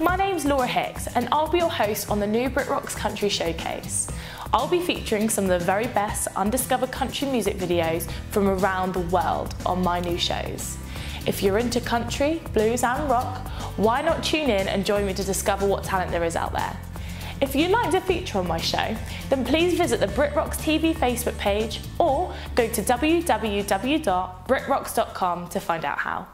my name's Laura Hicks and I'll be your host on the new BritRox Country Showcase. I'll be featuring some of the very best undiscovered country music videos from around the world on my new shows. If you're into country, blues and rock, why not tune in and join me to discover what talent there is out there. If you'd like to feature on my show, then please visit the BritRox TV Facebook page or go to www.britrox.com to find out how.